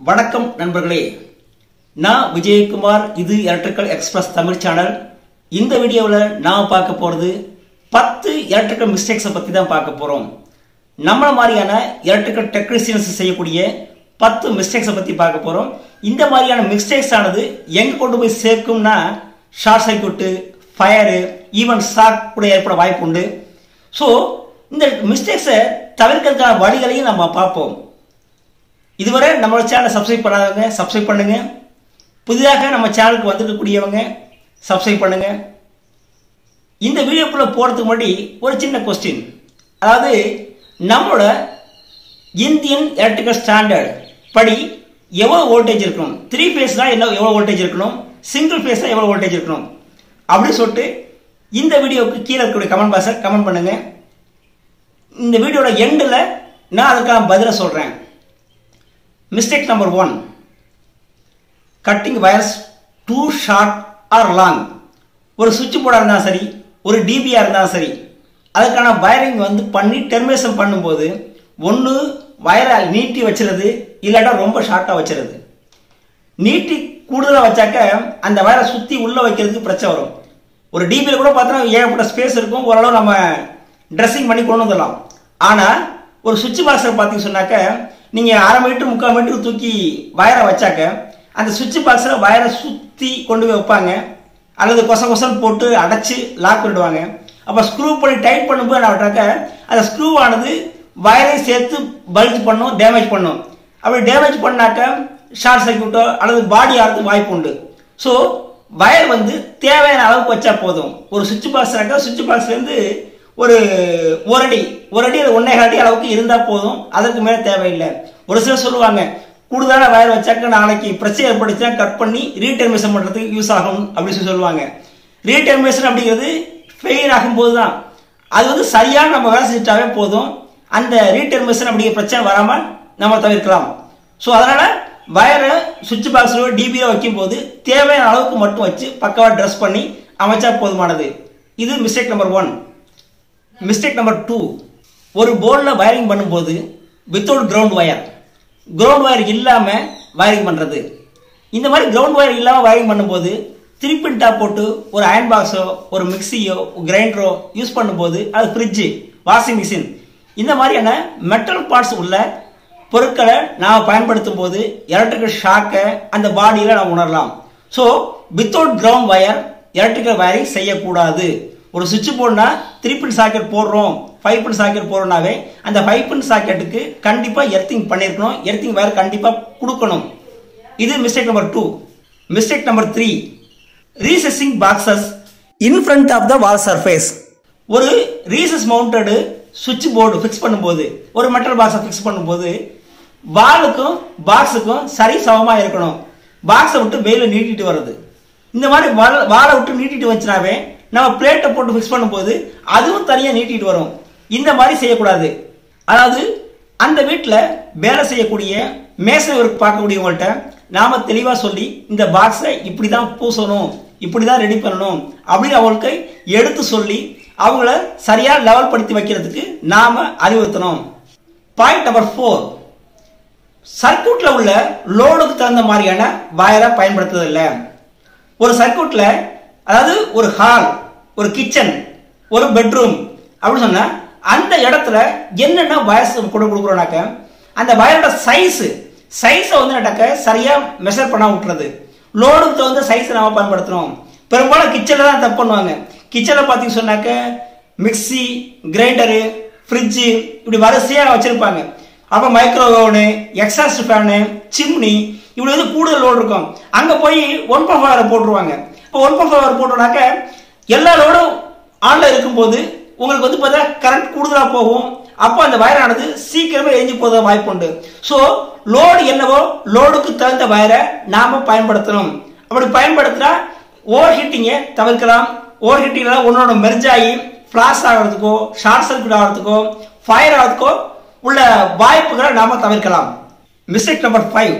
வணக்கம் நண்பர்களே. நான் விஜயகுமார் இது எலக்ட்ரிக்கல் எக்ஸ்பிரஸ் தமிழ் சேனல். இந்த வீடியோவில் நான் பார்க்க போகிறது பத்து எலக்ட்ரிக்கல் மிஸ்டேக்ஸை பற்றி தான் பார்க்க போகிறோம் நம்மள மாதிரியான எலக்ட்ரிக்கல் டெக்னீஷியன்ஸ் செய்யக்கூடிய பத்து மிஸ்டேக்ஸை பற்றி பார்க்க போகிறோம் இந்த மாதிரியான மிஸ்டேக்ஸ் ஆனது எங்கே கொண்டு போய் சேர்க்கும்னா short circuit fire even shock கூட ஏற்பட வாய்ப்பு உண்டு ஸோ இந்த மிஸ்டேக்ஸை தவிர்க்கிறதுக்கான வழிகளையும் நம்ம பார்ப்போம். இதுவரை நம்மளோட சேனலை சப்ஸ்கிரைப் பண்ணாதவங்க சப்ஸ்கிரைப் பண்ணுங்கள் புதிதாக நம்ம சேனலுக்கு வந்துருக்கக்கூடியவங்க சப்ஸ்கிரைப் பண்ணுங்கள் இந்த வீடியோக்குள்ளே போகிறதுக்கு முன்னாடி ஒரு சின்ன கொஸ்டின் அதாவது நம்மளோட இந்தியன் எலக்ட்ரிக்கல் ஸ்டாண்டர்ட் படி எவ்வளோ வோல்டேஜ் இருக்கணும்? த்ரீ ஃபேஸ்னால் என்ன எவ்வளோ வோல்டேஜ் இருக்கணும்? சிங்கிள் ஃபேஸ்னா எவ்வளோ வோல்டேஜ் இருக்கணும்? அப்படின்னு சொல்லிட்டு இந்த வீடியோவுக்கு கீழே இருக்கக்கூடிய கமெண்ட் பாக்ஸை கமெண்ட் பண்ணுங்கள் இந்த வீடியோட எண்டில் நான் அதுக்கான பதிலை சொல்கிறேன் mistake number one cutting wires too short or long ஒரு சுவிட்ச் போர்டாக இருந்தாலும் சரி ஒரு டிபியாக இருந்தாலும் சரி அதுக்கான வயரிங் வந்து பண்ணி டெர்மினேஷன் பண்ணும்போது ஒன்று வயரை நீட்டி வச்சிருது இல்லாட்டா ரொம்ப ஷார்ட்டாக வச்சுருது. நீட்டி கூடுதலாக வச்சாக்க அந்த வயரை சுற்றி உள்ளே வைக்கிறதுக்கு பிரச்சனை வரும். ஒரு டிபியில் கூட பார்த்தோன்னா ஏகப்பட்ட ஸ்பேஸ் இருக்கும் ஓரளவு நம்ம ட்ரெஸ்ஸிங் பண்ணி கொண்டு வந்துடலாம். ஆனால் ஒரு சுவிட்ச் பாக்ஸில் பார்த்தீங்கன்னு சொன்னாக்க நீங்கள் அரை மீட்டர் முக்கால் மீட்டர் தூக்கி வயரை வச்சாக்க அந்த சுவிட்ச் பாக்ஸில் வயரை சுற்றி கொண்டு போய் வைப்பாங்க. அல்லது கொச கொசன் போட்டு அடைச்சி லாக் பண்ணிடுவாங்க அப்போ ஸ்க்ரூ பண்ணி டைட் பண்ணும்போது என்ன பண்ணுறாக்க அந்த ஸ்க்ரூவானது வயரையும் சேர்த்து பல்ஜ் பண்ணும் டேமேஜ் பண்ணும். அப்படி டேமேஜ் பண்ணாக்க ஷார்ட் சர்க்கியூட்டோ அல்லது பாடி ஆகிறதுக்கு வாய்ப்பு உண்டு. ஸோ வயர் வந்து தேவையான அளவுக்கு வச்சா போதும். ஒரு சுவிட்ச் பாக்ஸ்னாக்கா சுவிட்ச் பாக்ஸ்லேருந்து ஒரு ஒரு அடி ஒரு அடி அது ஒன்னே அடி அளவுக்கு இருந்தால் போதும். அதற்கு மேலே தேவையில்லை. ஒரு சிலர் சொல்லுவாங்க கூடுதலான வயர் வச்சாக்க நாளைக்கு பிரச்சனை ஏற்படுச்சுன்னா கட் பண்ணி ரீடெர்மினேஷன் பண்ணுறதுக்கு யூஸ் ஆகும் அப்படின்னு சொல்லி சொல்லுவாங்க. ரீடெர்மினேஷன் அப்படிங்கிறது ஃபெயில் ஆகும்போது தான் அது வந்து சரியாக நம்ம வேலை செஞ்சிட்டாவே போதும். அந்த ரீடெர்மினேஷன் அப்படிங்கிற பிரச்சனை வராமல் நம்ம தவிர்க்கலாம். ஸோ அதனால் வயரை சுவிட்ச் பாக்ஸ்லோ டிபியோ வைக்கும்போது தேவையான அளவுக்கு மட்டும் வச்சு பக்கவாக ட்ரெஸ் பண்ணி அமைச்சா போதுமானது. இது mistake number one mistake number two ஒரு போர்டில் வயரிங் பண்ணும்போது without ground wire ground wire இல்லாமல் வயரிங் பண்ணுறது இந்த மாதிரி கிரவுண்ட் ஒயர் இல்லாமல் வயரிங் பண்ணும்போது திருப்பின் டாப் போட்டு ஒரு அயன் பாக்ஸோ ஒரு மிக்சியோ கிரைண்டரோ யூஸ் பண்ணும்போது அது ஃப்ரிட்ஜு வாஷிங் மிஷின் இந்த மாதிரியான மெட்டல் பார்ட்ஸ் உள்ள பொருட்களை நாம் பயன்படுத்தும் போது எலக்ட்ரிக்கல் ஷாக்கை அந்த பாடியில் நாம் உணரலாம். So without ground wire electrical wiring செய்யக்கூடாது. ஒரு சுவிட்ச் போர்டுனா த்ரீ பின் சாக்கெட் போடுறோம் ஃபைவ் பின் சாக்கெட் போடுறோம்னாவே அந்த ஃபைவ் பின் சாக்கெட்டுக்கு கண்டிப்பாக எர்த்திங் பண்ணியிருக்கணும் எர்த்திங் வயர் கண்டிப்பாக கொடுக்கணும். இது mistake number two mistake number three recessing boxes in front of the wall surface ஒரு ரீசஸ் மவுண்டடு சுவிட்ச் போர்டு ஃபிக்ஸ் பண்ணும்போது ஒரு மெட்டல் பாக்ஸை ஃபிக்ஸ் பண்ணும்போது வாலுக்கும் பாக்ஸுக்கும் சரி சமமாக இருக்கணும். பாக்ஸை விட்டு வெயில நீட்டிட்டு வர்றது. இந்த மாதிரி வாழை விட்டு நீட்டிட்டு வச்சுனாவே நம்ம பிளேட்டை போட்டு ஃபிக்ஸ் பண்ணும்போது அதுவும் தனியாக நீட்டிட்டு வரும். இந்த மாதிரி செய்யக்கூடாது. அதாவது அந்த வீட்டில் வேலை செய்யக்கூடிய மேசை ஒர்க் பார்க்கக்கூடியவங்கள்ட்ட நாம் தெளிவாக சொல்லி இந்த பாக்ஸை இப்படி தான் பூசணும் இப்படி தான் ரெடி பண்ணணும் அப்படின்னு அவங்களுக்கு எடுத்து சொல்லி அவங்கள சரியாக லெவல் படுத்தி வைக்கிறதுக்கு நாம் அறிவுறுத்தணும். பாயிண்ட் நம்பர் ஃபோர் சர்க்கியூட்டில் உள்ள லோடுக்கு தகுந்த மாதிரியான வயரை பயன்படுத்துவதில்லை ஒரு சர்க்கியூட்டில் அதாவது ஒரு ஹால் ஒரு கிச்சன் ஒரு பெட்ரூம் அப்படின்னு சொன்னா அந்த இடத்துல என்னென்ன வயசு கொண்டு கொடுக்குறோம்னாக்க அந்த வயரோட சைஸு சைஸை வந்து நட்டாக்க சரியாக மெஷர் பண்ண விட்டுறது. லோடுக்கு தகுந்த சைஸ் நாம பயன்படுத்துகிறோம் பெரும்பாலும் கிச்சனில் தான் தப்பு பண்ணுவாங்க. கிச்சனில் பார்த்தீங்க சொன்னாக்க மிக்சி கிரைண்டரு ஃப்ரிட்ஜு இப்படி வரிசையாக வச்சுருப்பாங்க. அப்போ மைக்ரோவேவனு எக்ஸாஸ்ட் ஃபேனு சிம்னி இப்படி வந்து கூடுதல் லோடு இருக்கும். அங்கே போய் ஒன் பஃப் போட்டுருவாங்க. இப்போ ஒன் பஃப் ஹவர் போட்டோம்னாக்க எல்லா லோடும் ஆனில் இருக்கும்போது உங்களுக்கு வந்து பார்த்தீங்கன்னா கரண்ட் கூடுதலாக போகும். அப்போ அந்த வயரானது சீக்கிரமே எரிஞ்சு போத வாய்ப்பு உண்டு. ஸோ லோடு என்னவோ லோடுக்கு தகுந்த வயரை நாம பயன்படுத்தணும். அப்படி பயன்படுத்தினா ஓவர் ஹீட்டிங்கை தவிர்க்கலாம். ஓவர் ஹீட்டிங்ல ஒன்னோட மெர்ஜ் ஆகி ஃபிளாஷ் ஆகிறதுக்கோ ஷார்ட் சர்க்கியூட் ஆகிறதுக்கோ ஃபயர் ஆகிறதுக்கோ உள்ள வாய்ப்புகளை நாம தவிர்க்கலாம். Mistake number five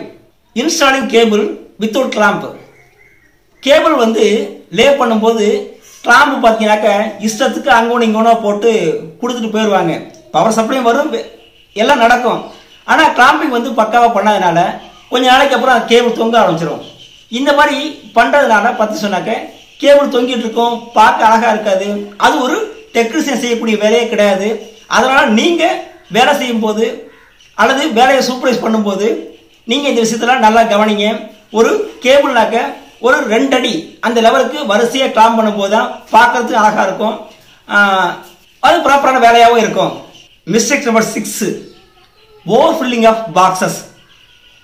installing cable without clamp cable வந்து லே பண்ணும்போது கிளாம்பு பார்த்தீங்கன்னாக்க இஷ்டத்துக்கு அங்கே இங்கோனோ போட்டு கொடுத்துட்டு போயிடுவாங்க பவர் சப்ளையும் வரும் எல்லாம் நடக்கும். ஆனால் ட்ராம்பிங் வந்து பக்காவாக பண்ணாதனால கொஞ்ச நாளைக்கு அப்புறம் கேபிள் தொங்க ஆரம்பிச்சிடும் இந்த மாதிரி பண்ணுறதுனால பார்த்து சொன்னாக்க கேபிள் தொங்கிட்டு இருக்கும் பார்க்க அழகாக இருக்காது. அது ஒரு டெக்னீஷியன் செய்யக்கூடிய வேலையே கிடையாது. அதனால் நீங்கள் வேலை செய்யும் போது அல்லது வேலையை சூப்பர்வைஸ் பண்ணும்போது நீங்கள் இந்த விஷயத்தெல்லாம் நல்லா கவனிங்க. ஒரு கேபிள்னாக்க ஒரு ரெண்டு அடி அந்த லெவலுக்கு வரிசையாக கிளாம் பண்ணும்போது தான் பார்க்கறதுக்கு அழகாக இருக்கும். அது ப்ராப்பரான வேலையாகவும் இருக்கும். Mistake number six over filling of boxes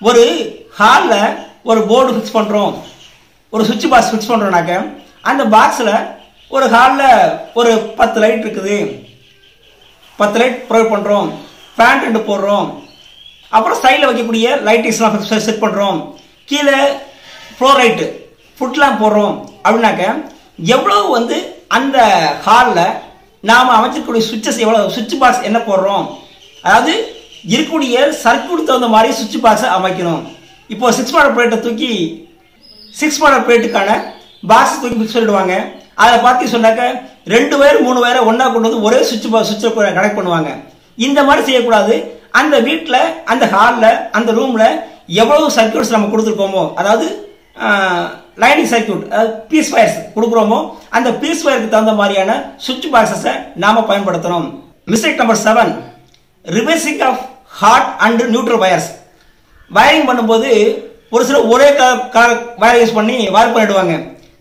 ஒரு ஹாலில் ஒரு போர்டு ஃபிக்ஸ் பண்ணுறோம் ஒரு சுவிட்ச் பாக்ஸ் ஃபிக்ஸ் பண்ணுறோம்னாக்க அந்த பாக்ஸில் ஒரு ஹாலில் ஒரு பத்து லைட் இருக்குது. பத்து லைட் ப்ரொவைட் பண்ணுறோம் ஃபேன் ரெண்டு போடுறோம். அப்புறம் சைடில் வைக்கக்கூடிய லைட்டிங்ஸ்லாம் செட் பண்ணுறோம் கீழே ஃப்ளோர் லைட்டு ஃபுட்லாம் போடுறோம் அப்படின்னாக்க எவ்வளோ வந்து அந்த ஹாலில் நாம் அமைச்சிருக்கக்கூடிய சுவிட்சஸ் எவ்வளோ சுவிட்ச் பாக்ஸ் என்ன போடுறோம்? அதாவது இருக்கக்கூடிய சர்க்கியூட் தகுந்த மாதிரி சுவிட்ச் பாக்ஸை அமைக்கணும். இப்போ சிக்ஸ் மாடல் பிளேட்டை தூக்கி சிக்ஸ் மாடல் பிளேட்டுக்கான பாக்ஸ் தூக்கி பிக்ஸ் சொல்லிடுவாங்க. அதை பார்த்து சொன்னாக்க ரெண்டு பேர் மூணு பேரை ஒன்றா கொண்டு வந்து ஒரே சுவிட்ச் சுவிட்சை கனெக்ட் பண்ணுவாங்க. இந்த மாதிரி செய்யக்கூடாது. அந்த வீட்டில் அந்த ஹாலில் அந்த ரூமில் எவ்வளவு சர்க்கியூட்ஸ் நம்ம கொடுத்துருக்கோமோ அதாவது லைனிங் சர்க்கியூட் அதாவது பீஸ் வயர்ஸ் கொடுக்குறோமோ அந்த பீஸ் வயருக்கு தகுந்த மாதிரியான சுவிட்ச் பாக்ஸஸை நாம் பயன்படுத்தணும். Mistake number seven reversing of hot and neutral wires wiring பண்ணும்போது ஒரு சிலர் ஒரே கலர் வயர் யூஸ் பண்ணி வயர் பண்ணிடுவாங்க.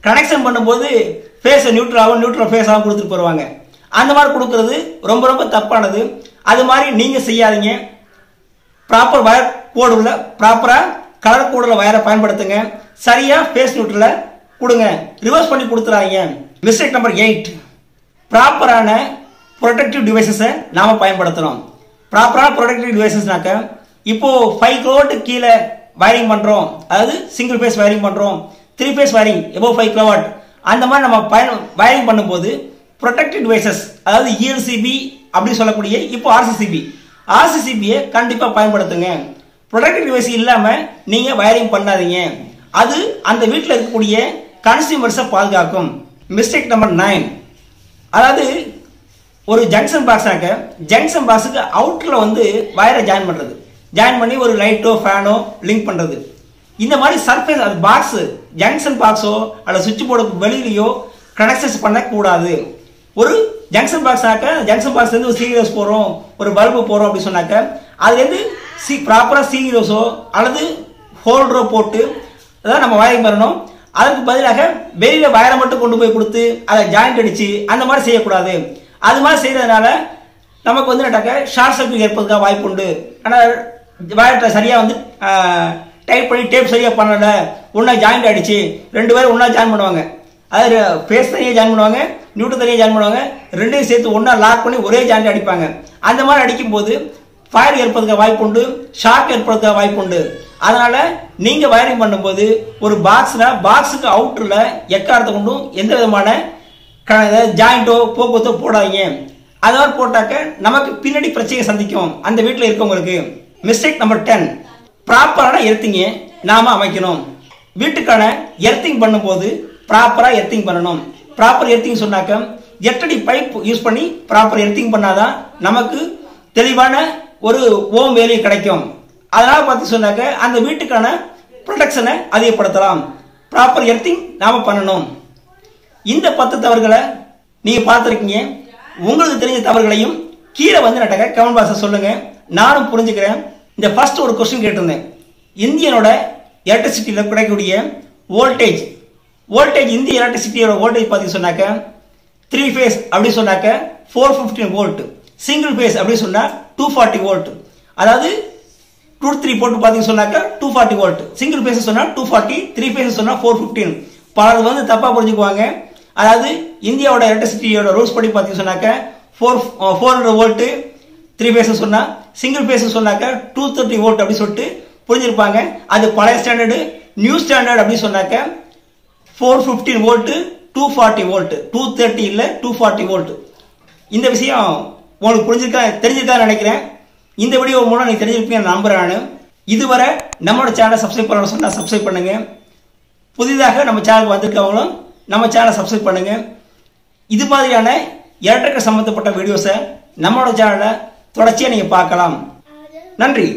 கனெக்ஷன் பண்ணும்போது ஃபேஸை நியூட்ரலாகவும் நியூட்ரல் ஃபேஸாகவும் கொடுத்துட்டு போயிடுவாங்க அந்த மாதிரி கொடுக்கறது ரொம்ப ரொம்ப தப்பானது. அது மாதிரி நீங்கள் செய்யாதீங்க. ப்ராப்பர் வயர் கோடு உள்ள ப்ராப்பராக கலர் கோடுள்ள வயரை பயன்படுத்துங்க. சரியாக ஃபேஸ் நியூட்ரலை கொடுங்க. ரிவர்ஸ் பண்ணி கொடுத்துறாங்க. மிஸ்டேக் நம்பர் எயிட் ப்ராப்பரான ப்ரொடெக்டிவ் டிவைசஸை நாம் பயன்படுத்துகிறோம் ப்ராப்பரான ப்ரொடக்டிவ் டிவைசஸ்னாக்க இப்போது ஃபைவ் கிலோவாட் கீழே வயரிங் பண்ணுறோம் அதாவது சிங்கிள் ஃபேஸ் வயரிங் பண்ணுறோம் three phase wiring above five kilowatt அந்த மாதிரி நம்ம பயன் வயரிங் பண்ணும்போது ப்ரொடக்டிவ் டிவைசஸ் அதாவது இஎல்சிபி அப்படின்னு சொல்லக்கூடிய இப்போ ஆர்சிசிபி ஆர்சிசிபியை கண்டிப்பாக பயன்படுத்துங்க. ப்ரொடக்டிவ் டிவைஸ் இல்லாமல் நீங்கள் வயரிங் பண்ணாதீங்க. அது அந்த வீட்டில் இருக்கக்கூடிய கன்சியூமர்ஸை பாதுகாக்கும். மிஸ்டேக் நம்பர் நைன் அதாவது ஒரு ஜங்ஷன் பாக்ஸாக்க ஜங்ஷன் பாக்ஸுக்கு அவுட்டரில் வந்து வயரை ஜாயின் பண்ணுறது ஜாயின் பண்ணி ஒரு லைட்டோ ஃபேனோ லிங்க் பண்ணுறது இந்த மாதிரி சர்ஃபேஸ் அது பாக்ஸு ஜங்ஷன் பாக்ஸோ அல்லது சுவிட்ச் போர்டுக்கு வெளியிலையோ கனெக்ஷன்ஸ் பண்ணக்கூடாது. ஒரு ஜங்ஷன் பாக்ஸ் ஆக்க ஜங்ஷன் பாக்ஸ் இருந்து ஒரு சீரியஸ் போகிறோம் ஒரு பல்பு போகிறோம் அப்படி சொன்னாக்க அதுலேருந்து சி ப்ராப்பராக சீரியஸோ அல்லது ஹோல்டரோ போட்டு அதான் நம்ம வயரிங் பண்ணணும் அதுக்கு பதிலாக வெளியில வயரை மட்டும் கொண்டு போய் கொடுத்து அதை ஜாயிண்ட் அடிச்சு அந்த மாதிரி செய்யக்கூடாது. அது மாதிரி செய்யறதுனால நமக்கு வந்து நட்டாக்க ஷார்ட் சர்க்கியூட் ஏற்பதுக்காக வாய்ப்பு உண்டு. ஆனால் வயர்கிட்ட சரியாக வந்து டைப் பண்ணி டேப் சரியாக பண்ணல ஒன்றா ஜாயிண்ட் அடிச்சு ரெண்டு பேரும் ஒன்றா ஜாயின் பண்ணுவாங்க. அதாவது ஃபேஸ் தனியாக ஜாயின் பண்ணுவாங்க நியூட்ரல் தனியாக ஜாயின் பண்ணுவாங்க ரெண்டையும் சேர்த்து ஒன்றா லாக் பண்ணி ஒரே ஜாயிண்ட் அடிப்பாங்க. அந்த மாதிரி அடிக்கும்போது ஃபயர் ஏற்படுறதுக்கு வாய்ப்பு உண்டு ஷாக் ஏற்படுறதுக்கு வாய்ப்பு உண்டு. அதனால நீங்க வயரிங் பண்ணும்போது ஒரு பாக்ஸ்ல பாக்ஸுக்கு அவுட்டர்ல எக்காரத்தை கொண்டும் எந்த விதமான ஜாயிண்டோ போக்குவரத்தோ போடாதீங்க. அதாவது போட்டாக்க நமக்கு பின்னாடி பிரச்சனையை சந்திக்கும். அந்த வீட்டில் இருக்கவங்களுக்கு. மிஸ்டேக் நம்பர் டென் ப்ராப்பரான எர்த்திங்க நாம அமைக்கணும். வீட்டுக்கான எர்த்திங் பண்ணும்போது ப்ராப்பரா எர்த்திங் பண்ணணும். ப்ராப்பர் எர்த்திங் சொன்னாக்க எட்டடி பைப் யூஸ் பண்ணி ப்ராப்பர் எர்த்திங் பண்ணாதான் நமக்கு தெளிவான ஒரு ஓம் வேலையை கிடைக்கும். அதனால் பார்த்து சொன்னாக்க அந்த வீட்டுக்கான ப்ரொடக்ஷனை அதிகப்படுத்தலாம். ப்ராப்பர் எர்த்திங் நாம் பண்ணணும். இந்த பத்து தவறுகளை நீங்கள் பார்த்துருக்கீங்க. உங்களுக்கு தெரிஞ்ச தவறுகளையும் கீழே வந்து நட்டாக்க கமெண்ட் பாக்ஸில் சொல்லுங்கள் நானும் புரிஞ்சுக்கிறேன். இந்த ஃபர்ஸ்ட் ஒரு கொஸ்டின் கேட்டிருந்தேன். இந்தியனோட எலக்ட்ரிசிட்டியில் கிடைக்கக்கூடிய வோல்டேஜ் வோல்டேஜ் இந்திய எலக்ட்ரிசிட்டியோட வோல்டேஜ் பார்த்து சொன்னாக்க த்ரீ ஃபேஸ் அப்படின்னு சொன்னாக்க four fifteen volt single phase அப்படின்னு சொன்னால் டூ ஃபார்ட்டி வோல்ட் அதாவது டூ த்ரீ போட்டு பார்த்தீங்க two forty volt single phase சொன்னால் டூ ஃபார்ட்டி த்ரீ ஃபேஸ் சொன்னால் ஃபோர் ஃபிஃப்டின் பலர் வந்து தப்பாக புரிஞ்சுக்குவாங்க. அதாவது இந்தியாவோட எலக்ட்ரிசிட்டியோட ரூல்ஸ் படி பார்த்தீங்க சொன்னாக்கா four four hundred volt three phase சொன்னால் சிங்கிள் ஃபேஸ் சொன்னாக்க டூ தேர்ட்டி வோல்ட் அப்படின்னு சொல்லிட்டு புரிஞ்சிருப்பாங்க. அது பழைய ஸ்டாண்டர்டு நியூ ஸ்டாண்டர்ட் அப்படின்னு சொன்னாக்க four fifteen volt two forty volt two thirty இல்லை டூ ஃபார்ட்டி வோல்ட் இந்த விஷயம் உங்களுக்கு புரிஞ்சிருக்கா தெரிஞ்சிருக்கா நினைக்கிறேன். இந்த வீடியோ மூலம் நீ தெரிஞ்சிருப்பீங்க நான் இதுவரை நம்மளோட சேனலை சப்ஸ்கிரைப் பண்ண சொன்னால் சப்ஸ்கிரைப் பண்ணுங்கள் புதிதாக நம்ம சேனலுக்கு வந்திருக்கவங்களும் நம்ம சேனலை சப்ஸ்கிரைப் பண்ணுங்கள் இது மாதிரியான எலக்ட்ரிக்கல் சம்மந்தப்பட்ட வீடியோஸை நம்மளோட சேனலை தொடர்ச்சியாக நீங்கள் பார்க்கலாம். நன்றி.